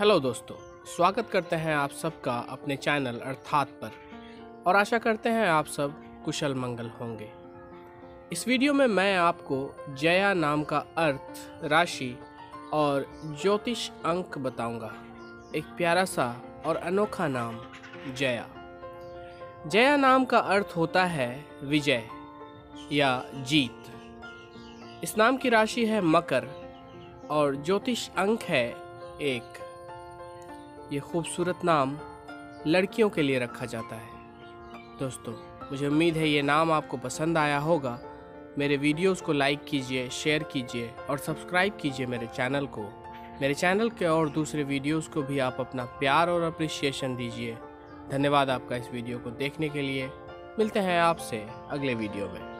Hello दोस्तों, स्वागत करते हैं आप सबका अपने चैनल अर्थात पर और आशा करते हैं आप सब कुशल मंगल होंगे। इस वीडियो में मैं आपको जया नाम का अर्थ, राशि और ज्योतिष अंक बताऊँगा। एक प्यारा सा और अनोखा नाम, जया। जया नाम का अर्थ होता है विजय या जीत। इस नाम की राशि है मकर और ज्योतिष अंक है एक। ये खूबसूरत नाम लड़कियों के लिए रखा जाता है। दोस्तों, मुझे उम्मीद है ये नाम आपको पसंद आया होगा। मेरे वीडियोस को लाइक कीजिए, शेयर कीजिए और सब्सक्राइब कीजिए मेरे चैनल को। मेरे चैनल के और दूसरे वीडियोस को भी आप अपना प्यार और अप्रिसिएशन दीजिए। धन्यवाद आपका इस वीडियो को देखने के लिए। मिलते हैं आपसे अगले वीडियो में।